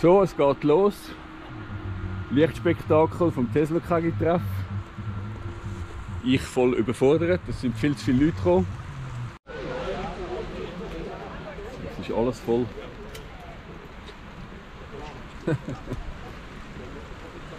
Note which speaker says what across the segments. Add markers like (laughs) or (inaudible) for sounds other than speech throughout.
Speaker 1: So, es geht los. Lichtspektakel vom Tesla KG Treff. Ich voll überfordert, es sind viel zu viele Leute gekommen. Es ist alles voll.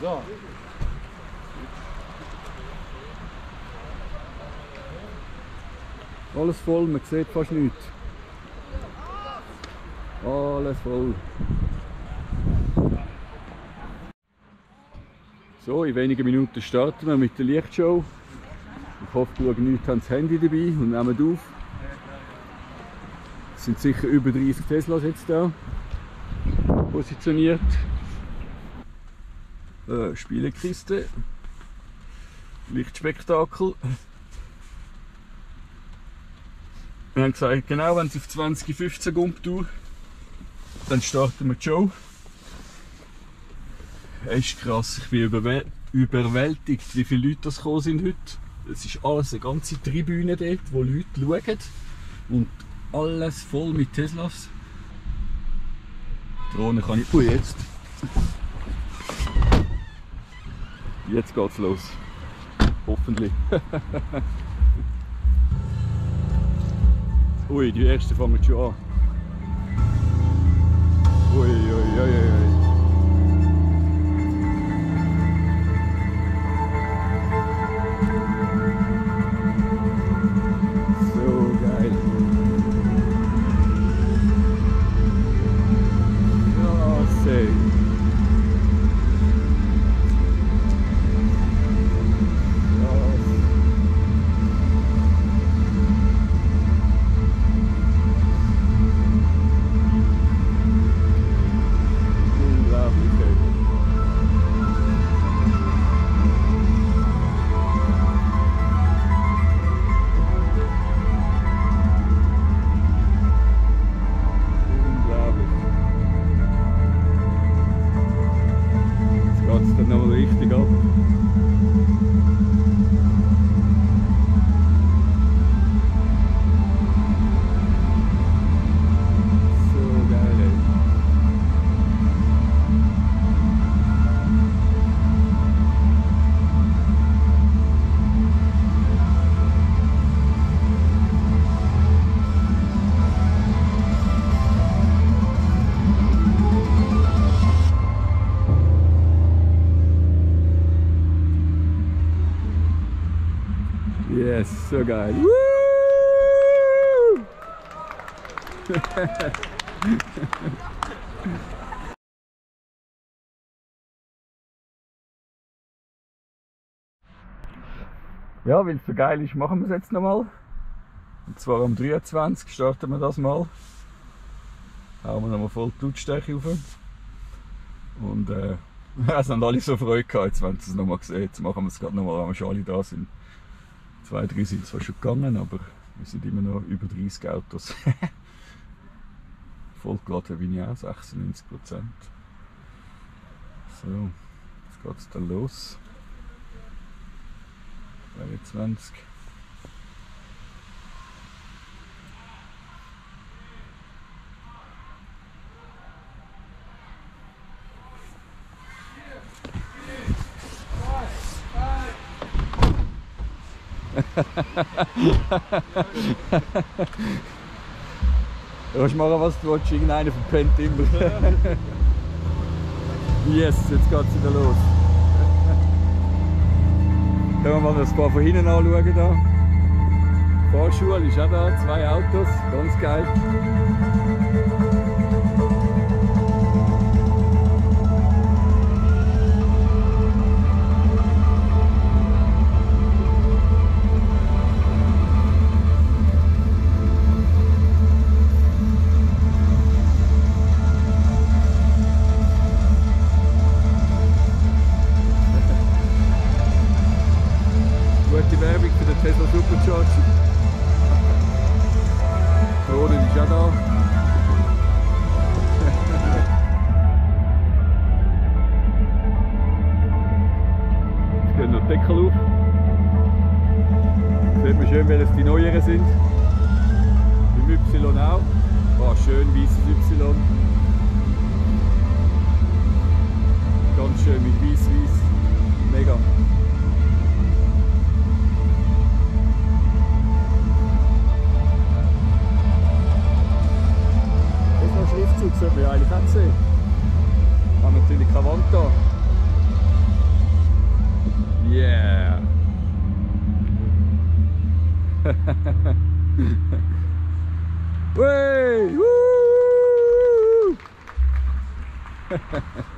Speaker 1: so. Alles voll, man sieht fast nichts. Alles voll. So, in wenigen Minuten starten wir mit der Lichtshow. Ich hoffe, du nicht das Handy dabei und nehmen auf. Es sind sicher über 30 Teslas jetzt da positioniert. Äh, Spielekiste. Lichtspektakel. Wir haben gesagt, genau wenn es auf 2015 kommt, dann starten wir die Show. Es ist krass, ich bin überwäl überwältigt, wie viele Leute das gekommen sind heute. Es ist alles eine ganze Tribüne dort, wo Leute schauen. Und alles voll mit Teslas. Die Drohne kann ich... Ui, jetzt. Jetzt geht's los. Hoffentlich. (laughs) Ui, die erste fangen schon an. So geil. Woo! (laughs) ja, weil es so geil ist, machen wir es jetzt nochmal. Und zwar am 23. starten wir das mal. Hauen wir nochmal voll die Lautstärke auf. Und äh, (laughs) es haben alle so Freude gehabt, jetzt wenn sie es nochmal sehen. Jetzt machen wir es gerade nochmal, wenn wir schon alle da sind. Zwei, drei sind zwar schon gegangen, aber wir sind immer noch über 30 Autos. (laughs) Vollgeladen bin ich auch, 96 Prozent. So, jetzt geht es dann los. 22. (laughs) Du kannst machen, was du willst, irgendeiner verpennt immer. (laughs) yes, jetzt geht es wieder los. Können wir mal das paar von hinten anschauen da. Fahrschule ist auch da, zwei Autos, ganz geil. Sieht man schön, welches die neueren sind. Im Y auch. Oh, schön weißes Y. Ganz schön mit weiß, weiß. Mega. Das ist noch Schriftzug, sollte man eigentlich auch sehen. Wir Haben natürlich keine Wand da. Yeah! (laughs) Wey! Woo! (laughs)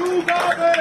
Speaker 2: Mugabe!